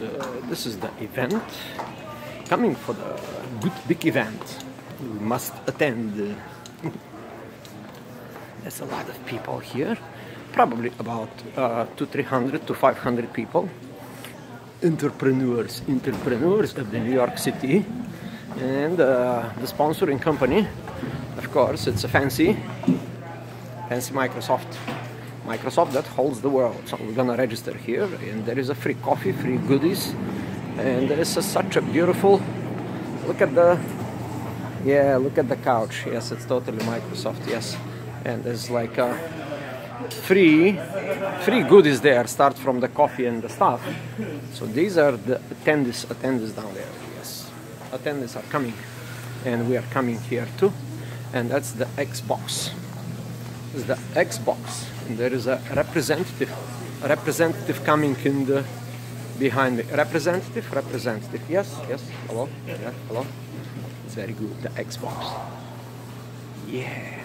uh, this is the event. Coming for the good big event. We must attend. There's a lot of people here. Probably about uh, three hundred to five hundred people. Entrepreneurs, entrepreneurs of the New York City, and uh, the sponsoring company. Of course, it's a fancy, fancy Microsoft. Microsoft that holds the world. So we're gonna register here, and there is a free coffee, free goodies, and there is a, such a beautiful. Look at the, yeah, look at the couch. Yes, it's totally Microsoft. Yes, and there's like a free, free goodies there. Start from the coffee and the stuff. So these are the attendees, attendees down there. Yes, attendees are coming, and we are coming here too, and that's the Xbox. Is the Xbox. And there is a representative a representative coming in the behind me. Representative? Representative. Yes yes. Hello? Yeah hello? It's very good. The xbox. Yeah